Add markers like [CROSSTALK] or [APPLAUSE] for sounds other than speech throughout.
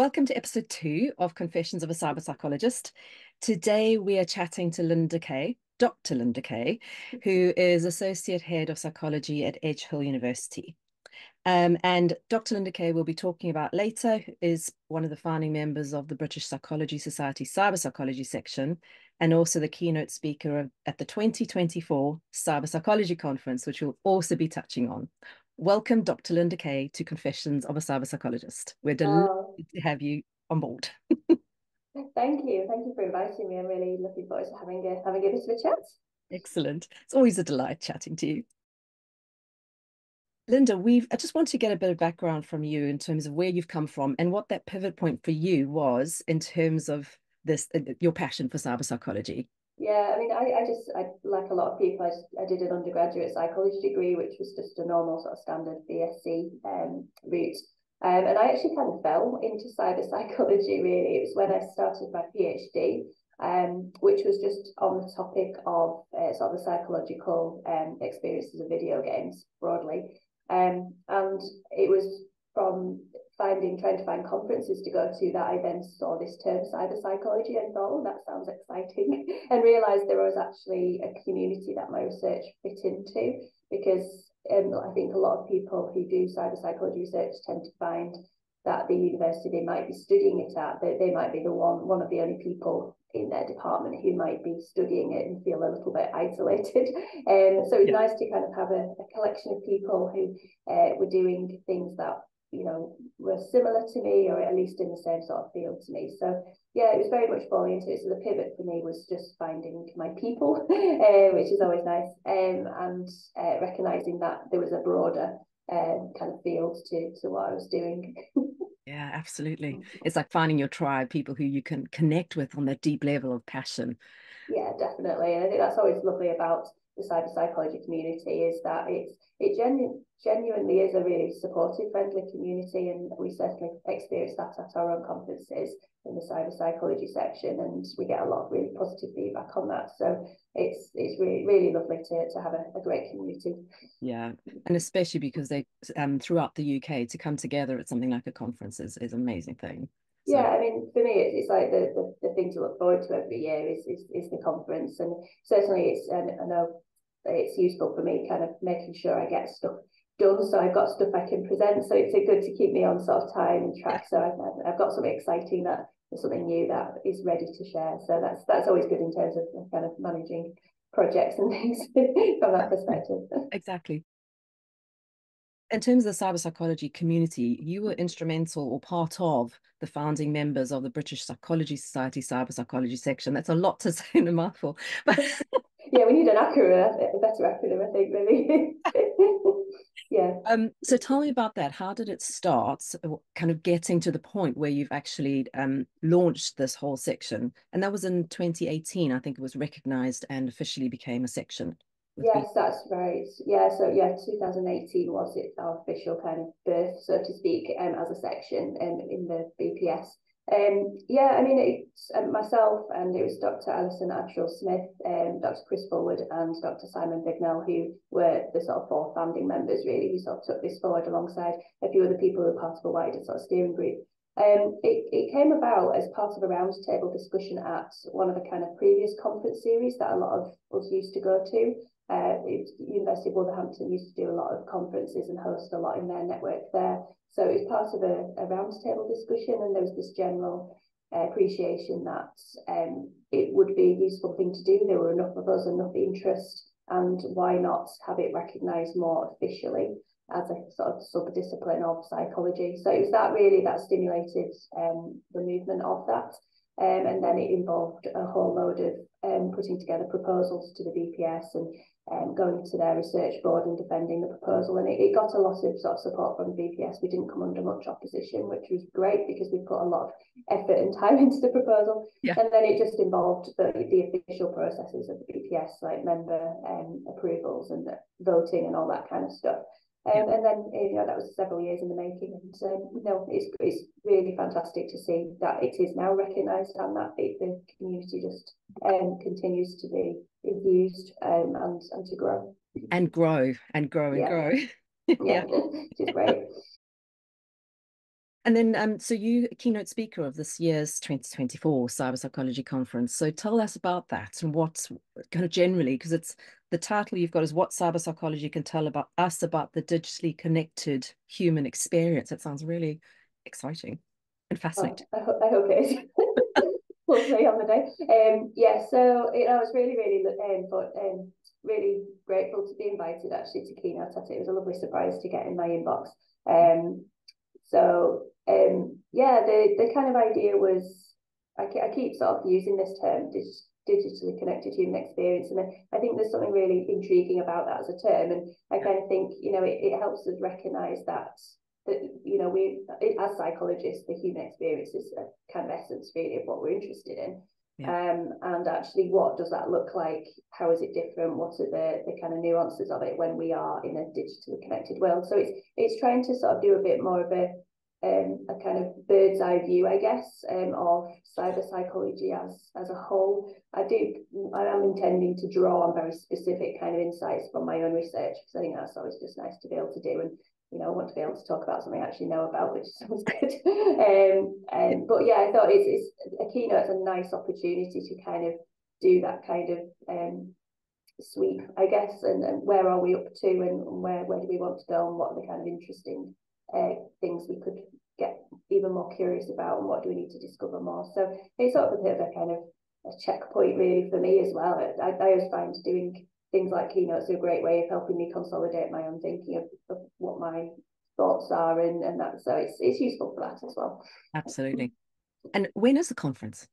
Welcome to episode two of Confessions of a Cyber Psychologist. Today we are chatting to Linda Kaye, Dr. Linda Kaye, who is Associate Head of Psychology at Edge Hill University. Um, and Dr. Linda Kaye will be talking about later, is one of the founding members of the British Psychology Society Cyber Psychology section, and also the keynote speaker of, at the 2024 Cyber Psychology Conference, which we'll also be touching on. Welcome, Dr. Linda Kaye, to Confessions of a Cyber Psychologist. We're delighted oh. to have you on board. [LAUGHS] Thank you. Thank you for inviting me. I'm really looking forward to having a having a bit of a chat. Excellent. It's always a delight chatting to you. Linda, we've I just want to get a bit of background from you in terms of where you've come from and what that pivot point for you was in terms of this uh, your passion for cyber psychology. Yeah, I mean, I, I just, I, like a lot of people, I, I did an undergraduate psychology degree, which was just a normal sort of standard BSc um, route. Um, and I actually kind of fell into cyber [LAUGHS] psychology, really. It was when I started my PhD, um, which was just on the topic of uh, sort of the psychological um, experiences of video games broadly. Um, and it was finding trying to find conferences to go to that I then saw this term cyber psychology and thought, oh, that sounds exciting, [LAUGHS] and realised there was actually a community that my research fit into because um, I think a lot of people who do cyber psychology research tend to find that the university they might be studying it at, they, they might be the one one of the only people in their department who might be studying it and feel a little bit isolated. [LAUGHS] Um, so it's yeah. nice to kind of have a, a collection of people who uh, were doing things that you know, were similar to me or at least in the same sort of field to me. So yeah, it was very much falling into it. So the pivot for me was just finding my people, uh, [LAUGHS] which is always nice, um, and uh, recognizing that there was a broader um, kind of field to to what I was doing. [LAUGHS] yeah, absolutely. It's like finding your tribe, people who you can connect with on that deep level of passion. Yeah, definitely, and I think that's always lovely about the cyber psychology community is that it's it genu- genuinely is a really supportive, friendly community, and we certainly experience that at our own conferences in the cyber psychology section, and we get a lot of really positive feedback on that. So it's it's really really lovely to to have a, a great community. Yeah, and especially because they um throughout the UK to come together at something like a conference is is an amazing thing. So. Yeah, I mean, for me, it's, it's like the, the, the thing to look forward to every year is is, is the conference, and certainly it's. And I know it's useful for me kind of making sure I get stuff done so I've got stuff I can present. So it's good to keep me on sort of time and track. So I've, I've got something exciting that something new that is ready to share. So that's that's always good in terms of kind of managing projects and [LAUGHS] things from that perspective. Exactly in terms of the cyber psychology community, you were instrumental or part of the founding members of the British Psychology Society Cyber Psychology section. That's a lot to [LAUGHS] say in a mouthful. But [LAUGHS] yeah, we need an acronym, a better acronym, I think, maybe. [LAUGHS] yeah. Um, so tell me about that. How did it start? Kind of getting to the point where you've actually um, launched this whole section, and that was in 2018. I think it was recognised and officially became a section. Yes, that's right. Yeah, so yeah, 2018 was it our official kind of birth, so to speak, um, as a section um, in the BPS. Um, yeah, I mean, it's uh, myself and it was Dr. Alison Attrill Smith, um, Dr. Chris Fullwood, and Dr. Simon Bignell, who were the sort of four founding members, really, who sort of took this forward alongside a few other people who were part of a wider sort of steering group. Um, it, it came about as part of a roundtable discussion at one of the kind of previous conference series that a lot of us used to go to. Uh, University of Wolverhampton used to do a lot of conferences and host a lot in their network there. So it was part of a, a roundtable discussion, and there was this general uh, appreciation that um, it would be a useful thing to do. There were enough of us, enough interest, and why not have it recognised more officially as a sort of sub-discipline of psychology. So it was that really that stimulated um, the movement of that. Um, and then it involved a whole load of um, putting together proposals to the BPS and um, going to their research board and defending the proposal. And it, it got a lot of sort of support from the BPS. We didn't come under much opposition, which was great because we put a lot of effort and time [LAUGHS] into the proposal. Yeah. And then it just involved the, the official processes of the BPS, like member um, approvals and voting and all that kind of stuff. Um, yeah. And then you know that was several years in the making, and um, you know it's it's really fantastic to see that it is now recognised and that it, the community just um, continues to be used um, and and to grow and grow and grow and yeah. grow. [LAUGHS] yeah, which is great. And then, um, so you keynote speaker of this year's 2024 Cyber Psychology Conference. So tell us about that and what's kind of generally, because it's the title you've got is what cyber psychology can tell about us about the digitally connected human experience. It sounds really exciting and oh, fascinating. Oh, I, hope, I hope it is. [LAUGHS] Hopefully on the day. Um, yeah, so you know, I was really, really, um, but um, really grateful to be invited actually to keynote at it. It was a lovely surprise to get in my inbox. Um, so um, yeah, the the kind of idea was I, I keep sort of using this term dig digitally connected human experience, and I, I think there's something really intriguing about that as a term, and I kind of think you know it, it helps us recognise that that you know we as psychologists the human experience is a kind of essence really of what we're interested in. Yeah. um and actually what does that look like? How is it different? What are the the kind of nuances of it when we are in a digitally connected world? So it's it's trying to sort of do a bit more of a um, a kind of bird's eye view, I guess, um, of cyber psychology as as a whole. I do, I am intending to draw on very specific kind of insights from my own research because I think that's always just nice to be able to do. And you know, I want to be able to talk about something I actually know about, which [LAUGHS] sounds good. um, um, but yeah, I thought it's, it's a keynote. It's a nice opportunity to kind of do that kind of um, sweep, I guess, and, and where are we up to, and, and where where do we want to go, and what are the kind of interesting uh, things we could get even more curious about, and what do we need to discover more. So it's sort of a bit of a kind of a checkpoint really for me as well. I, I always find doing things like keynotes a great way of helping me consolidate my own thinking of, of what my thoughts are and, and that so it's it's useful for that as well absolutely and when is the conference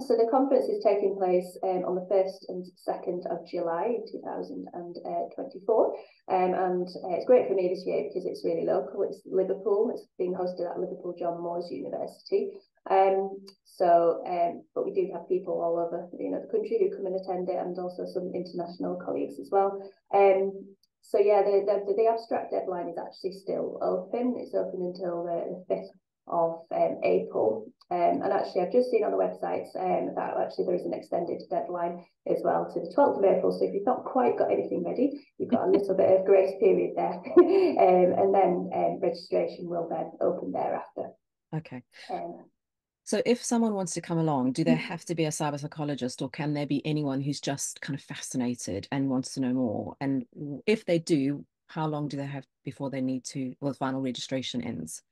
so the conference is taking place um, on the 1st and 2nd of July 2024 um, and uh, it's great for me this year because it's really local it's Liverpool it's being hosted at Liverpool John Moores University um, so, um, but we do have people all over you know the country who come and attend it, and also some international colleagues as well. Um, so yeah, the, the the abstract deadline is actually still open. It's open until the fifth of um, April. Um, and actually, I've just seen on the website um, that actually there is an extended deadline as well to the 12th of April. So if you've not quite got anything ready, you've got a little bit of grace period there. [LAUGHS] um, and then um, registration will then open thereafter. Okay. Um, so if someone wants to come along, do they mm. have to be a cyber psychologist or can there be anyone who's just kind of fascinated and wants to know more? And if they do, how long do they have before they need to, well, final registration ends?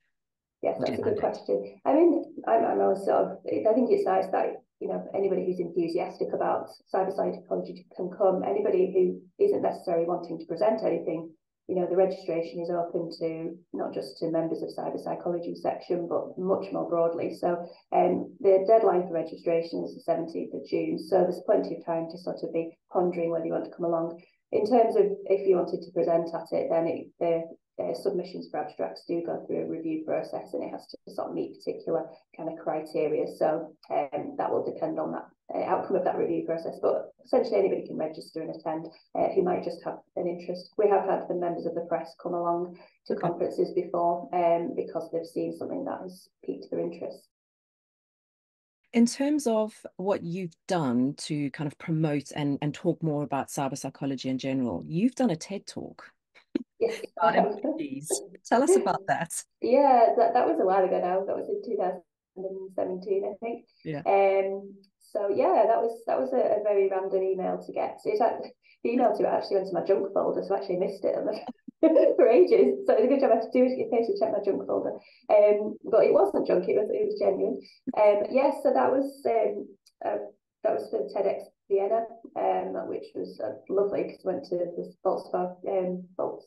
Yes, that's a good question. I mean, I'm, I'm always sort of, I think it's nice that, you know, anybody who's enthusiastic about cyber psychology can come. Anybody who isn't necessarily wanting to present anything you know, the registration is open to not just to members of cyber psychology section, but much more broadly. So um, the deadline for registration is the 17th of June. So there's plenty of time to sort of be pondering whether you want to come along. In terms of if you wanted to present at it, then it, the uh, submissions for abstracts do go through a review process and it has to sort of meet particular kind of criteria. So um, that will depend on that uh, outcome of that review process. But essentially anybody can register and attend uh, who might just have an interest. We have had the members of the press come along to okay. conferences before um, because they've seen something that has piqued their interest. In terms of what you've done to kind of promote and, and talk more about cyber psychology in general, you've done a TED talk. Yes, [LAUGHS] Tell us about that. Yeah, that, that was a while ago now. That was in 2017, I think. Yeah. Um, so yeah, that was that was a, a very random email to get. So it's like, the email to it actually went to my junk folder, so I actually missed it [LAUGHS] for ages. So it's a good job I had to do is get to check my junk folder. Um, but it wasn't junk; it was it was genuine. Um, yes, yeah, so that was um, uh, that was for TEDx Vienna, um, which was uh, lovely because I went to the Volkswagen um, Volks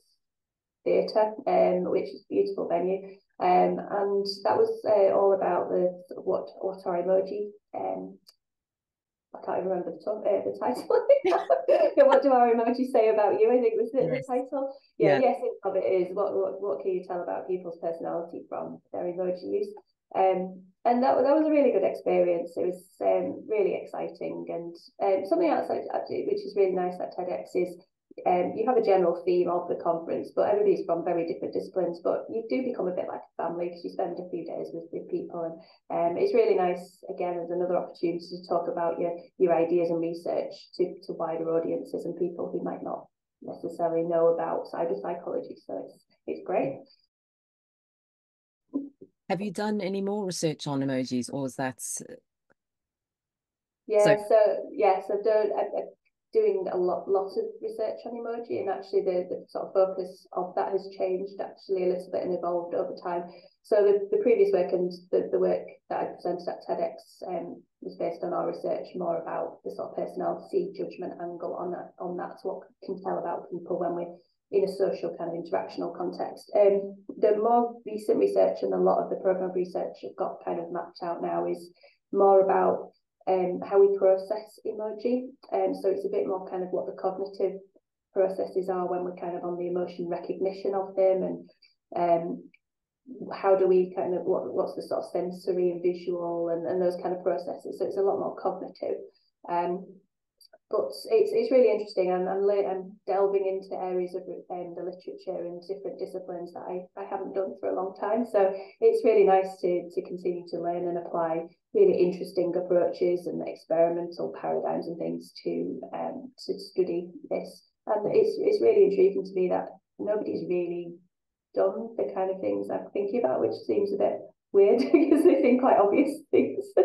Theatre, um, which is a beautiful venue. Um, and that was uh, all about the what what are emoji. Um, I can't even remember the, top, uh, the title. [LAUGHS] what do our emojis say about you? I think was it yes. the title. Yeah, yeah. the essence of it is what, what what can you tell about people's personality from their emoji use. Um, and that, that was a really good experience. It was um, really exciting. And um, something else I, which is really nice at TEDx is um, you have a general theme of the conference, but everybody's from very different disciplines. But you do become a bit like a family because you spend a few days with, with people, and um, it's really nice. Again, as another opportunity to talk about your your ideas and research to to wider audiences and people who might not necessarily know about cyber psychology. So it's it's great. Have you done any more research on emojis, or is that? Yeah, so, so yes, I've done. I've, doing a lot, lot of research on emoji, and actually the, the sort of focus of that has changed actually a little bit and evolved over time. So the, the previous work and the, the work that I presented at TEDx um, was based on our research more about the sort of personality judgment angle on that on that what can tell about people when we're in a social kind of interactional context. Um, the more recent research and a lot of the program research have got kind of mapped out now is more about um, how we process emoji. Um, so it's a bit more kind of what the cognitive processes are when we're kind of on the emotion recognition of them and um, how do we kind of what what's the sort of sensory and visual and, and those kind of processes. So it's a lot more cognitive. Um, but it's it's really interesting and I'm, I'm delving into areas of um, the literature and different disciplines that I, I haven't done for a long time so it's really nice to to continue to learn and apply really interesting approaches and experimental paradigms and things to um to study this and it's it's really intriguing to me that nobody's really done the kind of things I'm thinking about which seems a bit weird [LAUGHS] because they seem quite obvious things. [LAUGHS]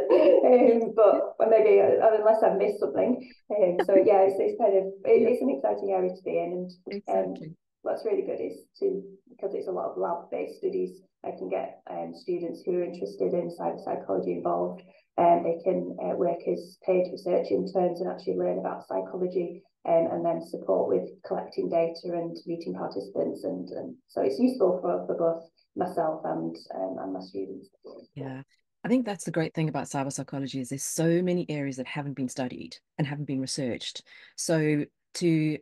um, but maybe uh, unless I've missed something. Um, so [LAUGHS] yeah, it's, it's kind of it, it's an exciting area to be in, and um, what's really good is to because it's a lot of lab based studies. I can get um, students who are interested in cyber psychology involved, and they can uh, work as paid research interns and actually learn about psychology um, and then support with collecting data and meeting participants. And, and so it's useful for, for both myself and um, and my students. Yeah. I think that's the great thing about cyber psychology is there's so many areas that haven't been studied and haven't been researched. So to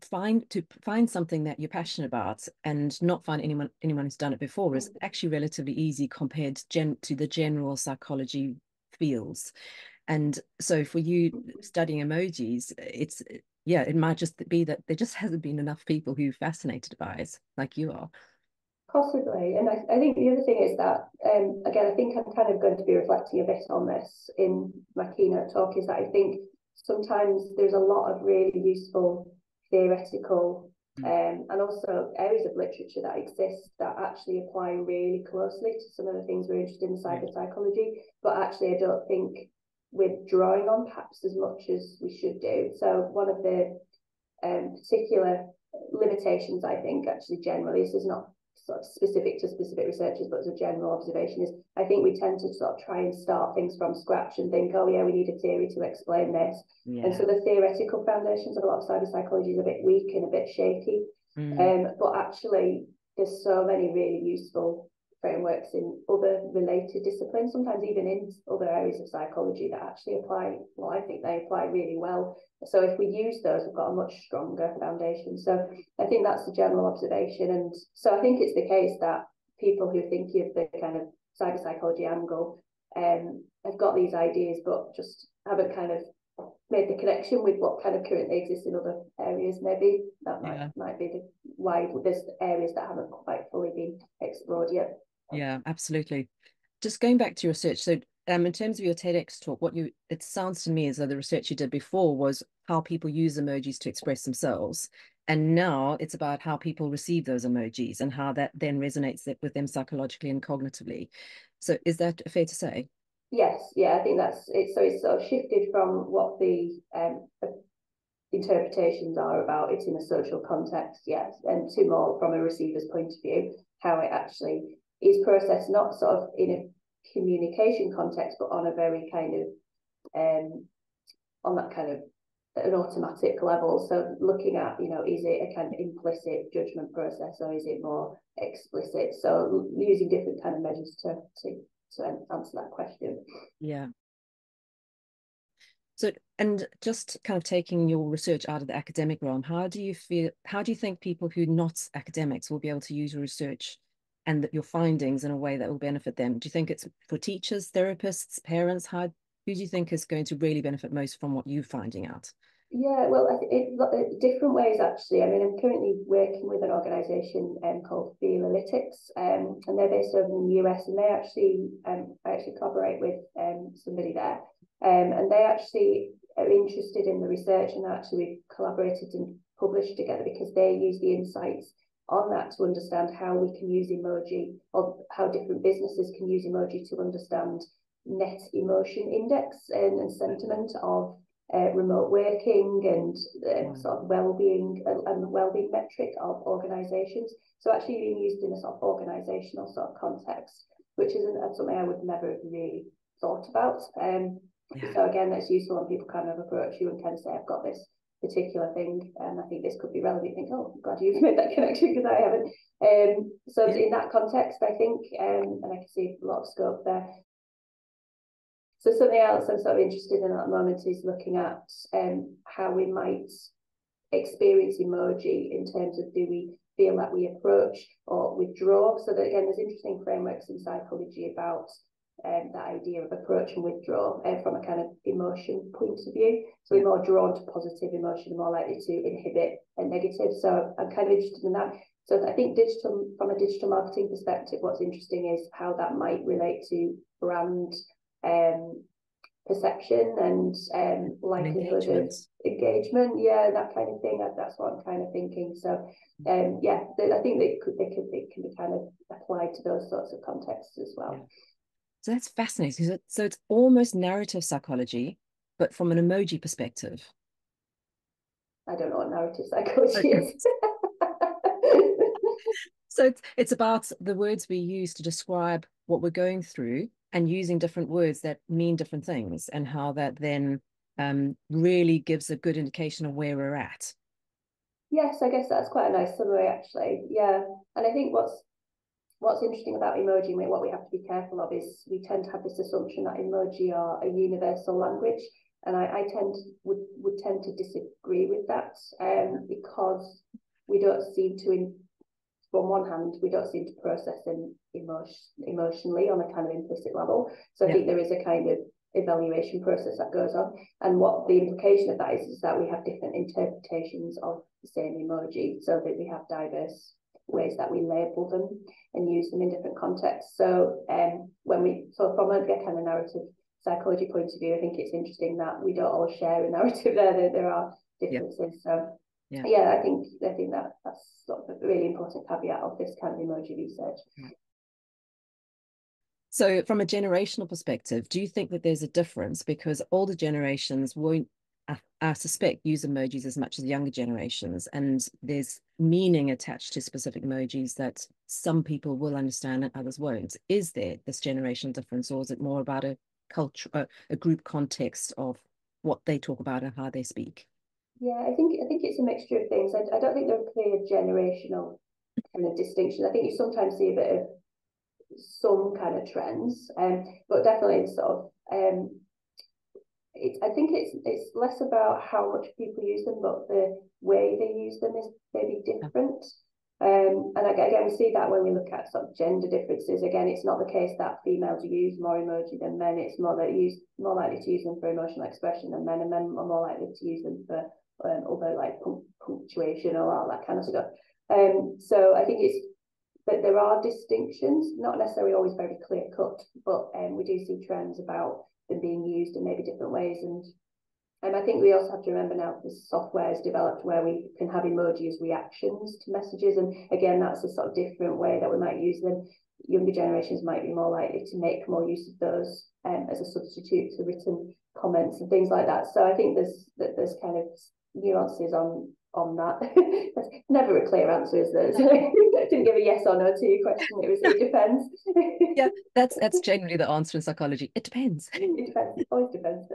find to find something that you're passionate about and not find anyone anyone who's done it before is actually relatively easy compared gen, to the general psychology fields. And so for you mm-hmm. studying emojis, it's yeah, it might just be that there just hasn't been enough people who are fascinated by it like you are. Possibly. And I, I think the other thing is that, um, again, I think I'm kind of going to be reflecting a bit on this in my keynote talk, is that I think sometimes there's a lot of really useful theoretical hmm. um, and also areas of literature that exist that actually apply really closely to some of the things we're interested in cyber psychology. But actually, I don't think we're drawing on perhaps as much as we should do. So one of the um, particular limitations, I think, actually generally, this is not sort of specific to specific researchers, but as a general observation is I think we tend to sort of try and start things from scratch and think, oh yeah, we need a theory to explain this. Yeah. And so the theoretical foundations of a lot of cyber psychology is a bit weak and a bit shaky. Mm. Um, but actually there's so many really useful frameworks in other related disciplines, sometimes even in other areas of psychology that actually apply, well, I think they apply really well. So if we use those, we've got a much stronger foundation. So I think that's the general observation. And so I think it's the case that people who think of the kind of cyber psychology angle um, have got these ideas, but just haven't kind of made the connection with what kind of currently exists in other areas. Maybe that might, yeah. might be the why there's areas that haven't quite fully been explored yet. Yeah, absolutely. Just going back to your research, so um, in terms of your TEDx talk, what you it sounds to me as though the research you did before was how people use emojis to express themselves, and now it's about how people receive those emojis and how that then resonates with them psychologically and cognitively. So, is that fair to say? Yes, yeah, I think that's it. So it's sort of shifted from what the um, interpretations are about it in a social context, yes, and to more from a receiver's point of view, how it actually is processed not sort of in a communication context, but on a very kind of um, on that kind of an automatic level. So looking at, you know, is it a kind of implicit judgment process or is it more explicit? So using different kind of measures to to to answer that question. Yeah. So, and just kind of taking your research out of the academic realm, how do you feel? How do you think people who are not academics will be able to use research and that your findings in a way that will benefit them? Do you think it's for teachers, therapists, parents? How who do you think is going to really benefit most from what you're finding out? Yeah, well, it, it, different ways actually. I mean, I'm currently working with an organisation um, called Feelalytics, um, and they're based over in the US, and they actually, um, I actually collaborate with um, somebody there, um, and they actually are interested in the research, and actually we've collaborated and published together because they use the insights on that to understand how we can use emoji or how different businesses can use emoji to understand net emotion index and, and sentiment of uh, remote working and uh, wow. sort of well-being uh, and well-being metric of organizations so actually being used in a sort of organizational sort of context which isn't something I would never really thought about um, yeah. so again that's useful when people kind of approach you and kind of say I've got this particular thing and I think this could be relevant. Think oh glad you've [LAUGHS] made that connection because I haven't. Um, so in that context I think um, and I can see a lot of scope there. So something else I'm sort of interested in at the moment is looking at um, how we might experience emoji in terms of do we feel that we approach or withdraw. So that again, there's interesting frameworks in psychology about um, that idea of approach and withdraw uh, from a kind of emotion point of view. So we're more drawn to positive emotion, more likely to inhibit a negative. So I'm kind of interested in that. So I think digital, from a digital marketing perspective, what's interesting is how that might relate to brand um, perception and um, likelihood engagement. of engagement. Yeah, that kind of thing. That, that's what I'm kind of thinking. So, um, yeah, I think they could, they could, it can be kind of applied to those sorts of contexts as well. Yeah. So that's fascinating. So it's almost narrative psychology, but from an emoji perspective. I don't know what narrative psychology is. [LAUGHS] so it's, it's about the words we use to describe what we're going through and using different words that mean different things and how that then um, really gives a good indication of where we're at. Yes, I guess that's quite a nice summary actually. Yeah. And I think what's what's interesting about emoji, what we have to be careful of is we tend to have this assumption that emoji are a universal language. And I, I tend would would tend to disagree with that um, because we don't seem to in, on one hand, we don't seem to process them emotion, emotionally on a kind of implicit level. So I yeah. think there is a kind of evaluation process that goes on. And what the implication of that is, is that we have different interpretations of the same emoji, so that we have diverse ways that we label them and use them in different contexts. So um, when we, so from a kind of narrative psychology point of view, I think it's interesting that we don't all share a narrative [LAUGHS] there. There, there are differences. Yeah. So yeah. yeah, I think I think that that's sort of a really important caveat of this kind of emoji research. So, from a generational perspective, do you think that there's a difference because older generations won't, I, I suspect, use emojis as much as younger generations, and there's meaning attached to specific emojis that some people will understand and others won't. Is there this generational difference, or is it more about a culture, a, a group context of what they talk about and how they speak? Yeah, I think I think it's a mixture of things. I, I don't think there are clear generational kind of distinctions. I think you sometimes see a bit of some kind of trends, um, but definitely sort of um, it, I think it's it's less about how much people use them, but the way they use them is maybe different. Um, and again, we see that when we look at sort of gender differences. Again, it's not the case that females use more emoji than men. It's more that use more likely to use them for emotional expression than men, and men are more likely to use them for um, other like punctuation or all that kind of stuff. Um, so I think it's that there are distinctions, not necessarily always very clear cut, but um, we do see trends about them being used in maybe different ways. And um, I think we also have to remember now the software is developed where we can have emoji as reactions to messages. And again, that's a sort of different way that we might use them. Younger generations might be more likely to make more use of those um, as a substitute to written comments and things like that. So I think there's there's kind of nuances on on that. [LAUGHS] never a clear answer, is there? [LAUGHS] I didn't give a yes or no to your question. It was it depends. [LAUGHS] yeah, that's that's generally the answer in psychology. It depends. It depends. It always depends.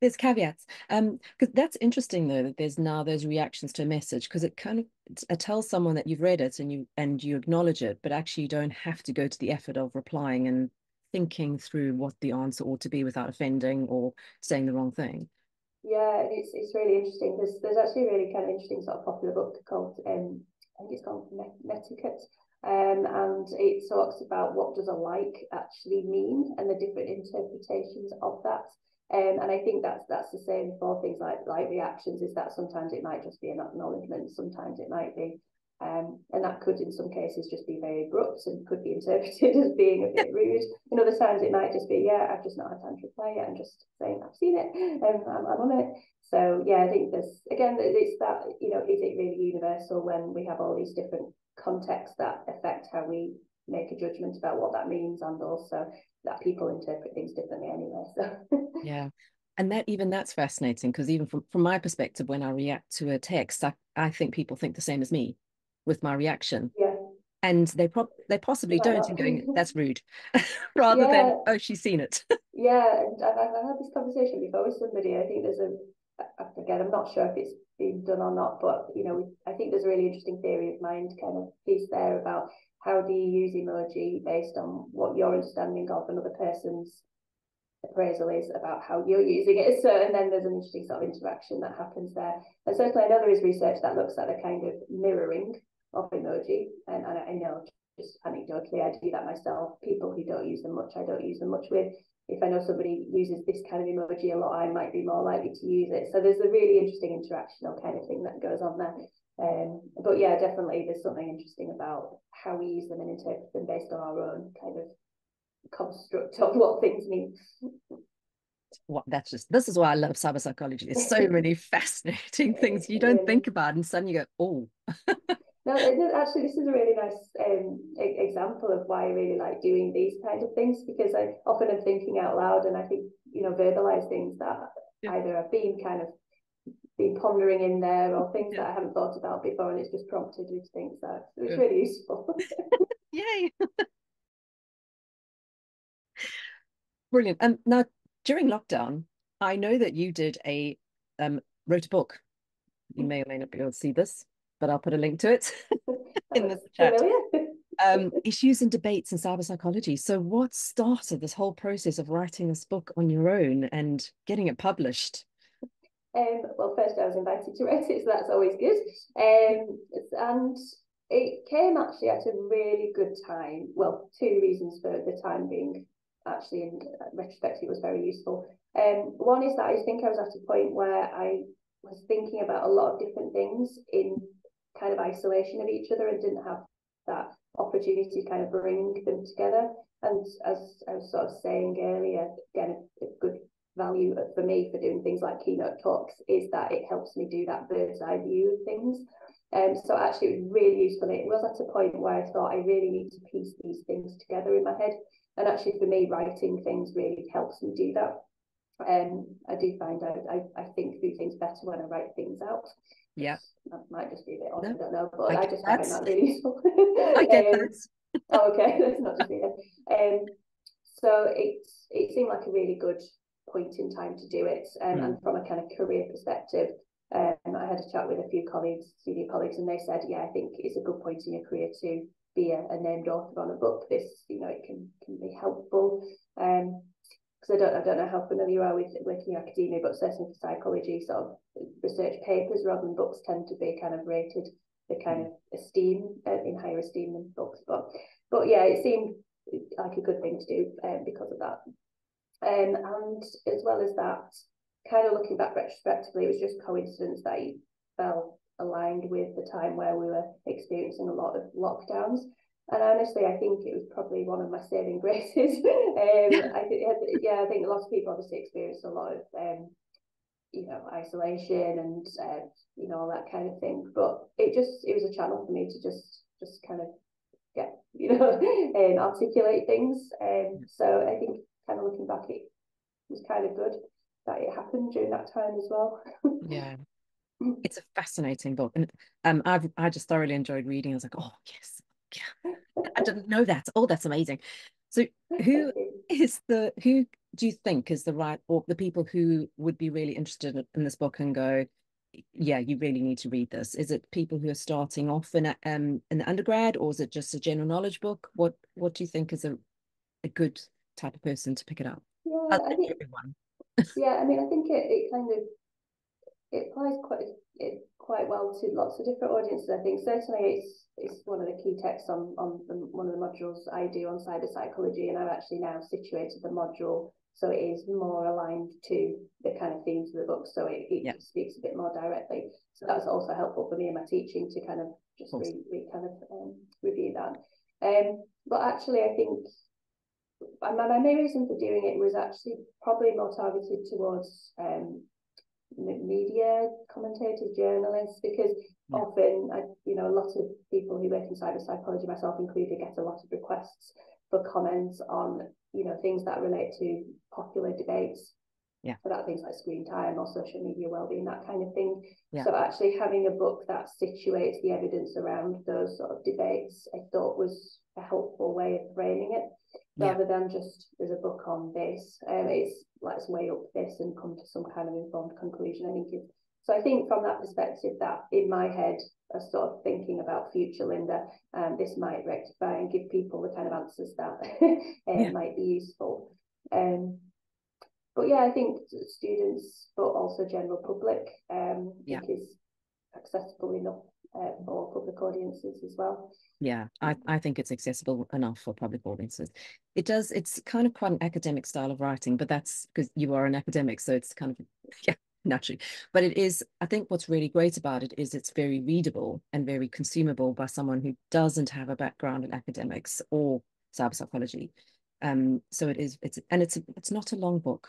there's caveats. Um, because that's interesting though that there's now those reactions to a message because it kind of it tells someone that you've read it and you and you acknowledge it, but actually you don't have to go to the effort of replying and thinking through what the answer ought to be without offending or saying the wrong thing. Yeah, it's it's really interesting. There's there's actually a really kind of interesting sort of popular book called um I think it's called Netiquette. Um, and it talks about what does a like actually mean and the different interpretations of that. Um, and I think that's that's the same for things like like reactions. Is that sometimes it might just be an acknowledgement, sometimes it might be Um, and that could, in some cases, just be very abrupt and could be interpreted [LAUGHS] as being a bit [LAUGHS] rude. In other times, it might just be, yeah, I've just not had time to reply yet. I'm just saying I've seen it, and [LAUGHS] I'm, I'm on it. So yeah, I think there's again, it's that you know, is it really universal when we have all these different contexts that affect how we make a judgment about what that means, and also that people interpret things differently anyway. So yeah, and that even that's fascinating because even from from my perspective, when I react to a text, I I think people think the same as me with my reaction. Yeah. And they pro- they possibly Why don't and going, [LAUGHS] that's rude, [LAUGHS] rather yeah. than, oh, she's seen it. [LAUGHS] yeah, and I've, I've had this conversation before with somebody. I think there's a, again, I'm not sure if it's been done or not, but, you know, I think there's a really interesting theory of mind kind of piece there about how do you use emoji based on what your understanding of another person's appraisal is about how you're using it. So, and then there's an interesting sort of interaction that happens there. And certainly I know there is research that looks at the kind of mirroring of emoji. And, and I know just anecdotally, I do that myself. People who don't use them much, I don't use them much with. If I know somebody uses this kind of emoji a lot, I might be more likely to use it. So there's a really interesting interactional kind of thing that goes on there. Um, but yeah, definitely there's something interesting about how we use them and interpret them based on our own kind of construct of what things mean. What that's just this is why I love cyber psychology. There's so [LAUGHS] many fascinating things you don't think about, and suddenly you go, oh. [LAUGHS] no, actually, this is a really nice um, example of why I really like doing these kind of things because I often am thinking out loud, and I think you know verbalize things that yeah. either I've been kind of been pondering in there or things yeah. that I haven't thought about before, and it's just prompted me to think that it's yeah. really useful. [LAUGHS] Yay! [LAUGHS] Brilliant. And um, now during lockdown, I know that you did a um, wrote a book. You may or may not be able to see this, but I'll put a link to it [LAUGHS] in the chat. um, [LAUGHS] issues and debates in cyber psychology. So, what started this whole process of writing this book on your own and getting it published? Um, well, first I was invited to write it, so that's always good. Um, and it came actually at a really good time. Well, two reasons for the time being actually in retrospect it was very useful. Um, one is that I think I was at a point where I was thinking about a lot of different things in kind of isolation of each other and didn't have that opportunity to kind of bring them together. And as I was sort of saying earlier, again, a, good value for me for doing things like keynote talks is that it helps me do that bird's eye view of things. And um, so actually it was really useful. It was at a point where I thought I really need to piece these things together in my head. And actually, for me, writing things really helps me do that. Um, I do find I, I, I think through things better when I write things out. Yeah. That might just be a bit odd, no, I don't know, but I, I just find that really useful. [LAUGHS] I get um, that. [LAUGHS] oh, okay, [LAUGHS] that's not just me then. Um, so it, it seemed like a really good point in time to do it. Um, mm. And from a kind of career perspective, um, I had a chat with a few colleagues, senior colleagues, and they said, yeah, I think it's a good point in your career to be a, a named author on a book, this you know it can can be helpful. Um, because I don't I don't know how familiar you are with working in academia, but certainly for psychology, sort of research papers rather than books tend to be kind of rated the kind of esteem uh, in higher esteem than books. But but yeah, it seemed like a good thing to do um, because of that. Um, and as well as that, kind of looking back retrospectively, it was just coincidence that it fell aligned with the time where we were experiencing a lot of lockdowns. And honestly, I think it was probably one of my saving graces. [LAUGHS] um, I think, yeah, I think a lot of people obviously experienced a lot of, um, you know, isolation and uh, you know all that kind of thing. But it just it was a channel for me to just just kind of get [LAUGHS] you know and articulate things. Um, so I think kind of looking back, it was kind of good that it happened during that time as well. yeah, [LAUGHS] it's a fascinating book, and um, I've I just thoroughly enjoyed reading. I was like, oh yes, [LAUGHS] I didn't know that. Oh, that's amazing. So, who [LAUGHS] is the who do you think is the right or the people who would be really interested in this book and go, yeah, you really need to read this? Is it people who are starting off in a, um in the undergrad, or is it just a general knowledge book? What what do you think is a a good type of person to pick it up? Yeah, I think, everyone. yeah, I mean, I think it, it kind of it applies quite it quite well to lots of different audiences. I think certainly it's it's one of the key texts on on the, one of the modules I do on cyber psychology, and I've actually now situated the module so it is more aligned to the kind of themes of the book. So it, it yeah. speaks a bit more directly. So that's also helpful for me in my teaching to kind of just re, re kind of um, review that. Um, but actually, I think my, my main reason for doing it was actually probably more targeted towards um, media commentators, journalists, because yeah. often, I, you know, a lot of people who work in cyber psychology, myself included, get a lot of requests for comments on, you know, things that relate to popular debates. Yeah. About things like screen time or social media well-being, that kind of thing. Yeah. So actually having a book that situates the evidence around those sort of debates, I thought was a helpful way of framing it rather yeah. than just there's a book on this. Um, it's let's weigh up this and come to some kind of informed conclusion. I think it's so. I think from that perspective, that in my head, I sort of thinking about future Linda, and um, this might rectify and give people the kind of answers that um, [LAUGHS] yeah. might be useful. Um, but yeah, I think students, but also general public, um, yeah. is accessible enough uh, public audiences as well. Yeah, I, I think it's accessible enough for public audiences. It does, it's kind of quite an academic style of writing, but that's because you are an academic, so it's kind of, [LAUGHS] yeah, naturally. But it is, I think what's really great about it is it's very readable and very consumable by someone who doesn't have a background in academics or cyber psychology. Um, so it is, it's, and it's, it's not a long book.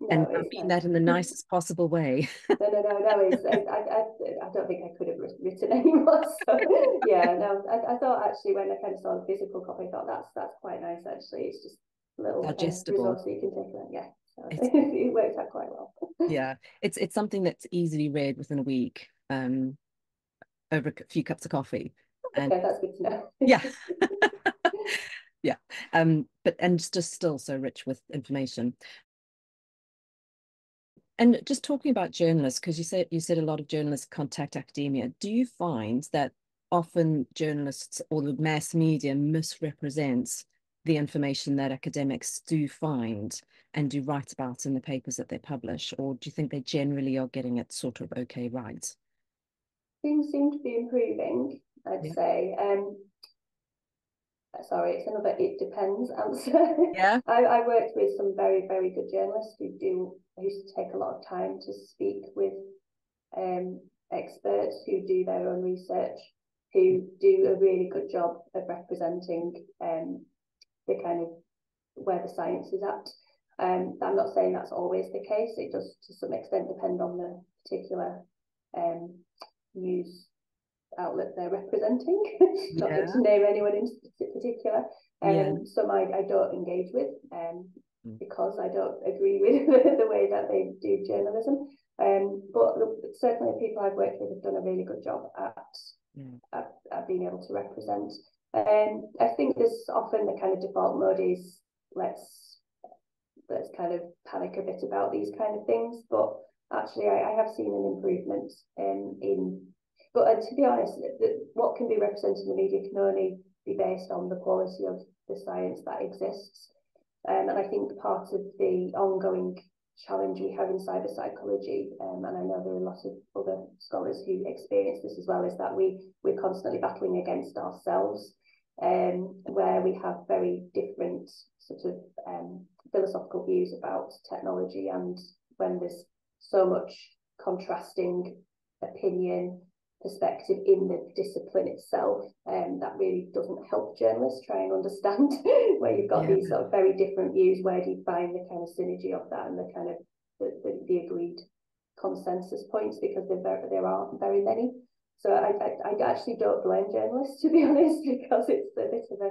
No, and that in the [LAUGHS] nicest possible way. no, no, no, no. It's, I, I, I don't think I could have written [LAUGHS] anymore. So yeah, no, I, I thought actually when I kind of saw the physical copy, I thought that's that's quite nice. Actually, it's just a little digestible. Uh, you can take it. Yeah, so [LAUGHS] it works out quite well. yeah, it's it's something that's easily read within a week, um, over a few cups of coffee. And, okay, that's good to know. yeah. yeah um but and just still so rich with information and just talking about journalists, because you said you said a lot of journalists contact academia. Do you find that often journalists or the mass media misrepresents the information that academics do find and do write about in the papers that they publish, or do you think they generally are getting it sort of okay right? Things seem to be improving, I'd yeah. say. Um, sorry, it's another it depends answer. Yeah. [LAUGHS] I, I worked with some very, very good journalists who do who used to take a lot of time to speak with um, experts who do their own research, who do a really good job of representing um, the kind of where the science is at. Um, I'm not saying that's always the case. It does to some extent depend on the particular um, news outlet they're representing, [LAUGHS] not yeah. to name anyone in particular. Um, yeah. Some I, I don't engage with um. Because I don't agree with [LAUGHS] the way that they do journalism. Um, but certainly people I've worked with have done a really good job at, yeah. at, at, being able to represent. Um, I think there's often the kind of default mode is let's let's kind of panic a bit about these kind of things, but actually I, I have seen an improvement um, in but uh, to be honest, the, what can be represented in the media can only be based on the quality of the science that exists. Um, and I think part of the ongoing challenge we have in cyber psychology, um, and I know there are a lot of other scholars who experience this as well, is that we we're constantly battling against ourselves, um, where we have very different sort of um, philosophical views about technology, and when there's so much contrasting opinion perspective in the discipline itself um, that really doesn't help journalists try and understand [LAUGHS] where you've got yeah. these sort of very different views where do you find the kind of synergy of that and the kind of the, the, the agreed consensus points because there, there aren't very many. So I, I, I, actually don't blame journalists [LAUGHS] to be honest because it's a bit of a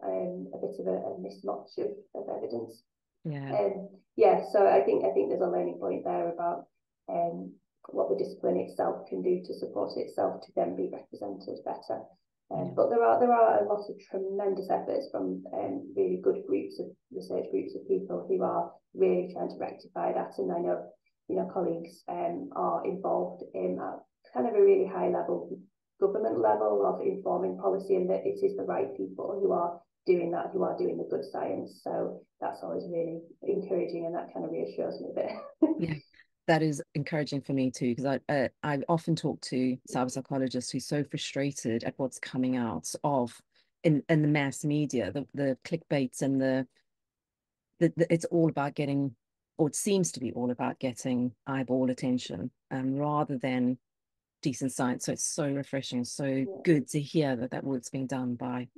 um, a bit of a, a mismatch of, of evidence. Yeah. Um, yeah so I think I think there's a learning point there about um, what the discipline itself can do to support itself to then be represented better. Um. But there are there are a lot of tremendous efforts from um, really good groups of research groups of people who are really trying to rectify that. And I know you know colleagues um, are involved in at kind of a really high level government level of informing policy, and that it is the right people who are doing that, who are doing the good science. So that's always really encouraging, and that kind of reassures me a bit. yeah [LAUGHS] that is encouraging for me too because I uh, I often talk to cyber psychologists who's so frustrated at what's coming out of in in the mass media the the clickbaits and the that, that it's all about getting, or it seems to be all about getting eyeball attention, um, rather than decent science. So it's so refreshing, so good to hear that that work's being done by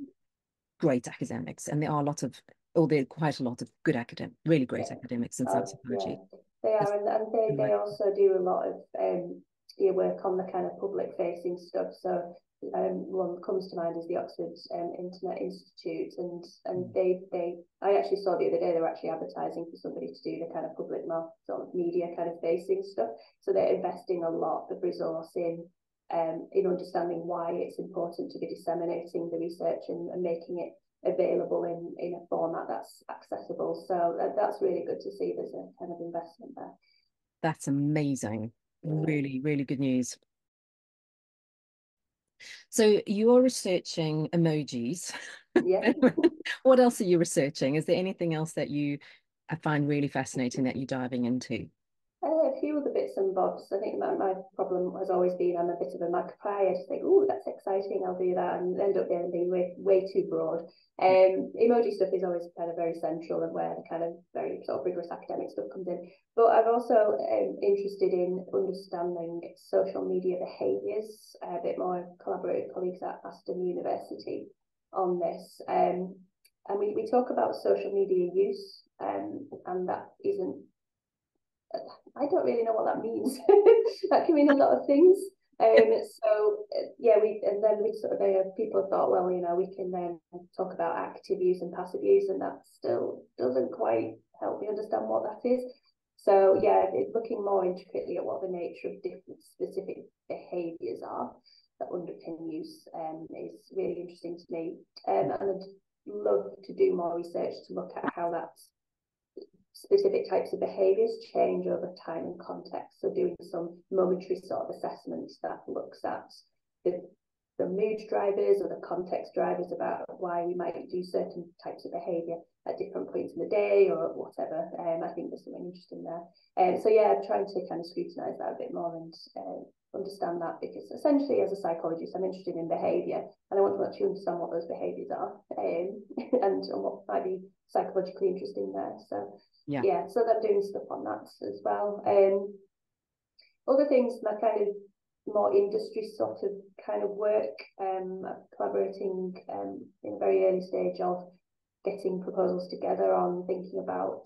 great academics, and there are a lot of, or there are quite a lot of good academic, really great academics in cyber psychology. They are, and, and they, they also do a lot of um, your work on the kind of public facing stuff. So um, one comes to mind is the Oxford um, Internet Institute, and and mm. they they I actually saw the other day they were actually advertising for somebody to do the kind of public sort of media kind of facing stuff. So they're investing a lot of resource in um, in understanding why it's important to be disseminating the research and, and making it available in in a format that's accessible. So that, that's really good to see. There's a kind of investment there. That's amazing. Really, really good news. So you're researching emojis. Yeah. [LAUGHS] what else are you researching? Is there anything else that you find really fascinating that you're diving into? Uh, a few other bits and bobs. I think my, my problem has always been I'm a bit of a magpie. I just think, oh, that's exciting, I'll do that, and end up being way, way too broad. Um, emoji stuff is always kind of very central and where the kind of very sort of rigorous academic stuff comes in. But I'm also um, interested in understanding social media behaviours a bit more. I've collaborated with colleagues at Aston University on this. Um, and we, we talk about social media use, um, and that isn't I don't really know what that means. [LAUGHS] that can mean a lot of things. Um, so yeah, we and then we sort of uh, people thought, well, you know, we can then talk about active use and passive use, and that still doesn't quite help me understand what that is. So yeah, looking more intricately at what the nature of different specific behaviours are that underpin use um, is really interesting to me, um, and I'd love to do more research to look at how that's specific types of behaviours change over time and context. So doing some momentary sort of assessment that looks at the, the mood drivers or the context drivers about why we might do certain types of behaviour at different points in the day or whatever. Um, I think there's something interesting there. Um, so yeah, I'm trying to kind of scrutinise that a bit more and uh, understand that because essentially as a psychologist, I'm interested in behaviour and I want to actually understand what those behaviours are um, [LAUGHS] and, and what might be psychologically interesting there. So yeah, yeah so I'm doing stuff on that as well. Um, other things, my kind of more industry sort of kind of work, um, collaborating um, in a very early stage of getting proposals together on thinking about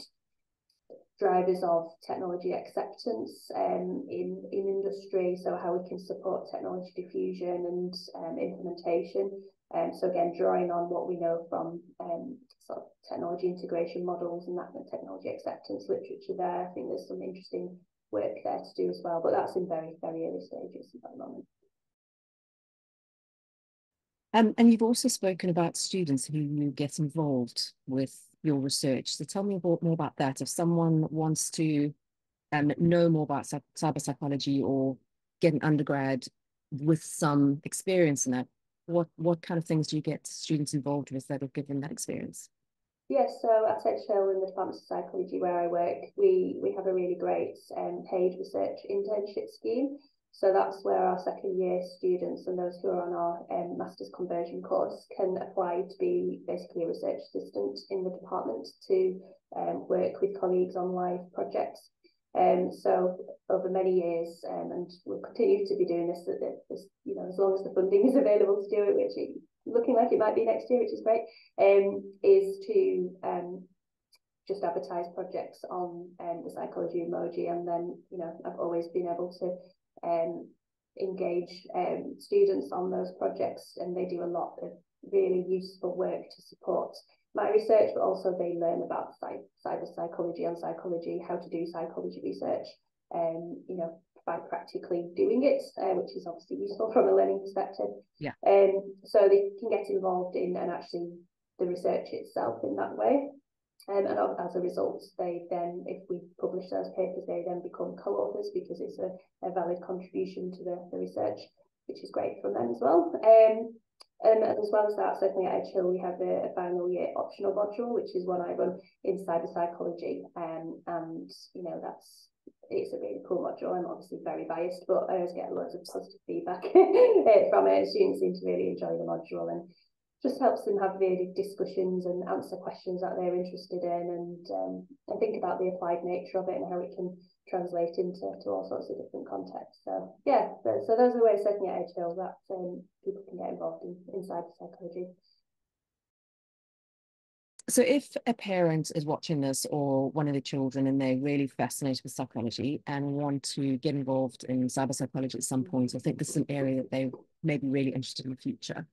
drivers of technology acceptance um, in, in industry, so how we can support technology diffusion and um, implementation. Um, so again, drawing on what we know from um, sort of technology integration models and that and technology acceptance literature there. I think there's some interesting work there to do as well, but that's in very, very early stages at the moment. Um, and you've also spoken about students who get involved with your research. So tell me more, more about that. If someone wants to um, know more about cyber psychology or get an undergrad with some experience in that, what what kind of things do you get students involved with that have given that experience? Yes, so at Hill in the Department of Psychology where I work, we we have a really great um, paid research internship scheme. So that's where our second year students and those who are on our um, master's conversion course can apply to be basically a research assistant in the department to um, work with colleagues on live projects. Um, so over many years, um, and we'll continue to be doing this, this, you know, as long as the funding is [LAUGHS] available to do it, which looking like it might be next year, which is great, um, is to um, just advertise projects on um, the psychology emoji, and then you know I've always been able to um, engage um, students on those projects, and they do a lot of really useful work to support my research, but also they learn about cyber psychology and psychology, how to do psychology research, um, you know, by practically doing it, uh, which is obviously useful [LAUGHS] from a learning perspective. Yeah. Um, so they can get involved in and actually the research itself in that way. Um, and as a result, they then, if we publish those papers, they then become co-authors because it's a, a valid contribution to the, the research, which is great for them as well. Um, um, and as well as that, certainly at Edge Hill, we have a, a, final year optional module, which is one I run in cyber psychology. Um, and, you know, that's it's a really cool module. I'm obviously very biased, but I always get loads of positive feedback [LAUGHS] from it. Students seem to really enjoy the module and just helps them have really discussions and answer questions that they're interested in and um, and think about the applied nature of it and how it can translate into to all sorts of different contexts. So yeah, so, so those are the ways certainly at Edge Hill that um, people can get involved in, in cyber psychology. So if a parent is watching this or one of the children and they're really fascinated with psychology and want to get involved in cyber psychology at some point, I think this is an area that they may be really interested in the future.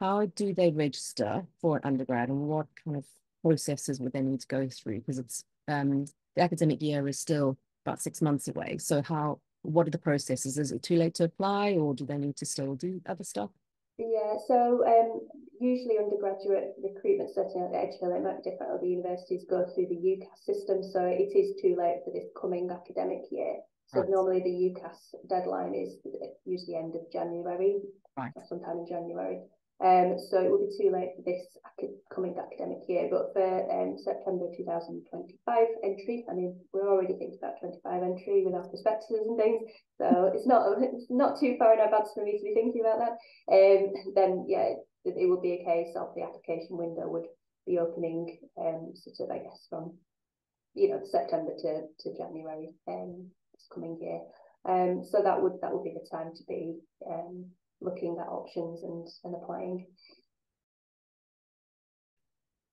How do they register for an undergrad and what kind of processes would they need to go through? Because it's um, the academic year is still about six months away. So how what are the processes? Is it too late to apply or do they need to still do other stuff? Yeah, so um, usually undergraduate recruitment, certainly at edge Edgehill, it might be different other universities go through the UCAS system, so it is too late for this coming academic year. So right. normally the UCAS deadline is usually end of January, right. sometime in January. Um, so it will be too late for this coming academic year, but for um, September 2025 entry, I mean, we're already thinking about 25 entry with our prospectuses and things, so [LAUGHS] it's not it's not too far in advance for me to be thinking about that. Um, then yeah, it, it would be a case of the application window would be opening um, sort of I guess from you know September to to January um this coming year. Um, so that would that would be the time to be um looking at options and, and applying.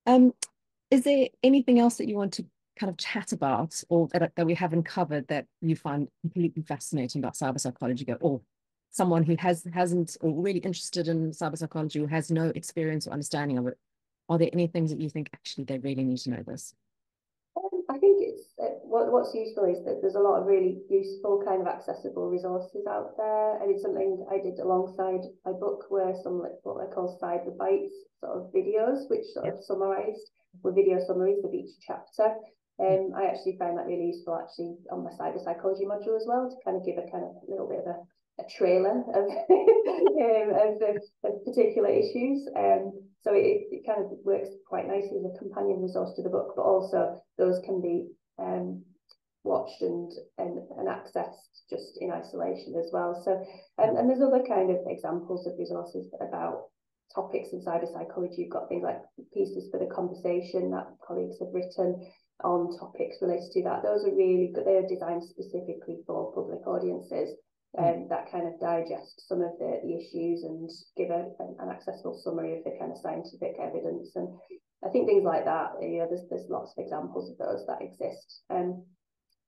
Um, is there anything else that you want to kind of chat about or that, that we haven't covered that you find completely fascinating about cyber psychology or someone who has hasn't or really interested in cyber psychology or has no experience or understanding of it are there any things that you think actually they really need to know this um, i think it's what, what's useful is that there's a lot of really useful kind of accessible resources out there. And it's something I did alongside my book where some what I call cyber bites sort of videos, which sort of summarized with video summaries of each chapter. Um, I actually found that really useful actually on my cyber psychology module as well to kind of give a kind of little bit of a, a trailer of, [LAUGHS] um, of, of, of particular issues. Um, so it, it kind of works quite nicely as a companion resource to the book, but also those can be um, watched and, and and accessed just in isolation as well. So um, and there's other kind of examples of resources about topics in cyber psychology. You've got things like pieces for the conversation that colleagues have written on topics related to that. Those are really good. They're designed specifically for public audiences. Hmm. Um, that kind of digest some of the, the issues and give a, an, an accessible summary of the kind of scientific evidence and I think things like that, you know, there's there's lots of examples of those that exist. Um,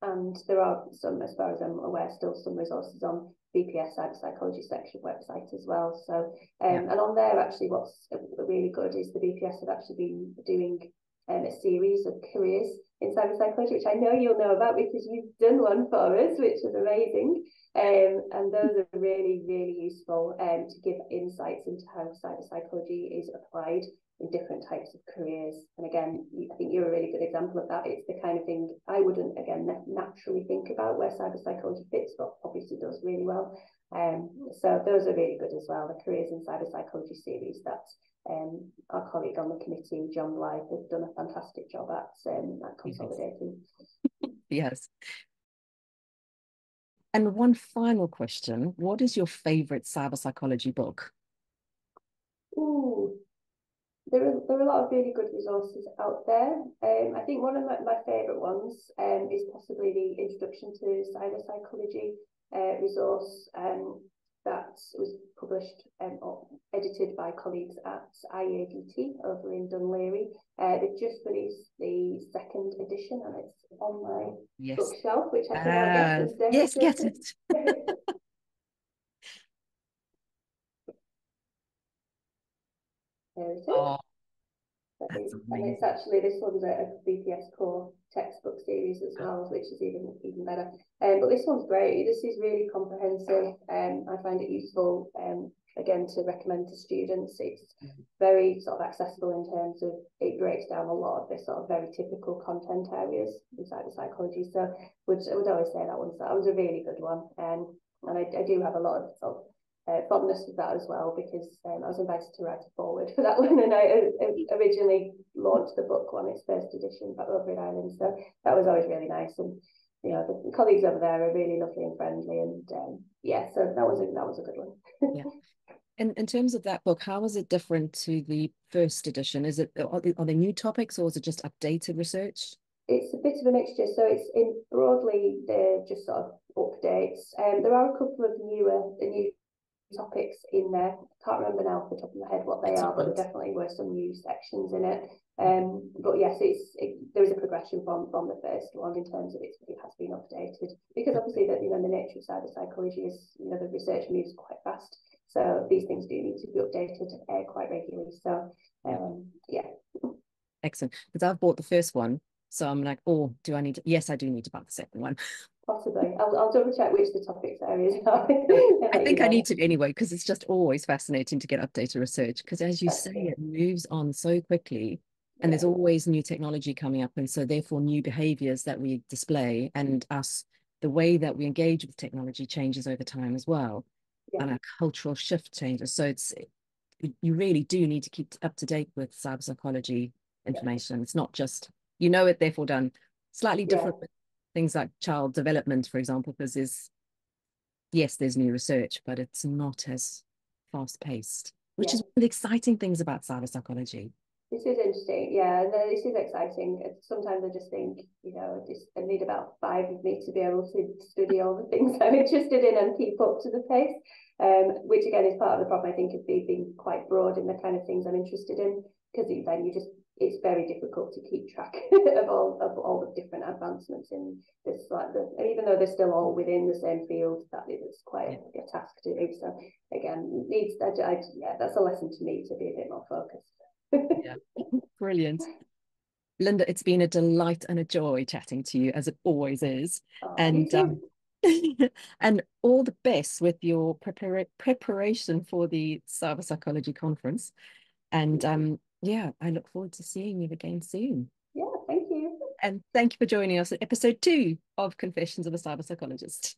and there are some, as far as I'm aware, still some resources on BPS Cyber Psychology section website as well. So, um, yeah. and on there, actually, what's really good is the BPS have actually been doing um, a series of careers in cyber psychology, which I know you'll know about because you've done one for us, which is amazing. Um, and those are really, really useful um, to give insights into how cyber psychology is applied in different types of careers. And again, I think you're a really good example of that. It's the kind of thing I wouldn't, again, naturally think about where cyber psychology fits, but obviously does really well. Um, so those are really good as well. The careers in cyber psychology series that um, our colleague on the committee, John Blythe, has done a fantastic job at, um, at consolidating. Yes. And one final question What is your favorite cyber psychology book? There are, there are a lot of really good resources out there. Um, I think one of my, my favourite ones um, is possibly the Introduction to Psychology uh, resource um, that was published um, or edited by colleagues at IADT over in Laoghaire. Uh, they've just released the second edition and it's on my yes. bookshelf, which I can uh, now Yes, get it. [LAUGHS] [LAUGHS] There it is. Oh, and it's actually this one's a, a BPS core textbook series as well, which is even even better. Um, but this one's great. This is really comprehensive. Um, I find it useful. Um, again to recommend to students. It's very sort of accessible in terms of it breaks down a lot of this sort of very typical content areas inside the psychology. So would I would always say that one's that was a really good one. Um, and I, I do have a lot of sort of uh, fondness with that as well because um, I was invited to write a foreword for that [LAUGHS] one and I, I originally launched the book on its first edition back over in Ireland so that was always really nice and you know the colleagues over there are really lovely and friendly and um, yeah so that was a, that was a good one [LAUGHS] yeah And in terms of that book, how is it different to the first edition? Is it are, are there new topics or is it just updated research? It's a bit of a mixture. So it's in broadly they're just sort of updates. Um, there are a couple of newer new topics in there. I can't remember now off the top of my head what they are, but there definitely were some new sections in it. Um, but yes, it's it, there is a progression from from the first one in terms of it, it has been updated because obviously that you know the nature of cyber psychology is you know the research moves quite fast, so these things do need to be updated uh, quite regularly. So um, yeah. Excellent. Because I've bought the first one, so I'm like, oh, do I need to? Yes, I do need to buy the second one. Possibly. I'll, I'll double check which the topics areas are. [LAUGHS] I think I need to anyway, because it's just always fascinating to get updated research. Because as you say, it moves on so quickly and yeah. there's always new technology coming up. And so therefore new behaviors that we display and us, the way that we engage with technology changes over time as well. Yeah. And our cultural shift changes. So it's you really do need to keep up to date with cyber psychology information. Yeah. It's not just you know it, therefore done. Slightly different things like child development, for example, because there's, yes, there's new research, but it's not as fast paced, which yeah. is one of the exciting things about cyber psychology. This is interesting, yeah. No, this is exciting. Sometimes I just think, you know, I just I need about five of me to be able to study all the things [LAUGHS] I'm interested in and keep up to the pace. Um, which again is part of the problem I think of being quite broad in the kind of things I'm interested in, because then you just it's very difficult to keep track [LAUGHS] of all of all the different advancements in this like the, even though they're still all within the same field that is quite a, a task to do. So again needs that I, yeah that's a lesson to me to be a bit more focused. Yeah. Brilliant. Linda it's been a delight and a joy chatting to you as it always is. Oh, and um, [LAUGHS] and all the best with your prepara- preparation for the cyber psychology conference. And um yeah, I look forward to seeing you again soon. Yeah, thank you. And thank you for joining us at episode two of Confessions of a Cyber Psychologist.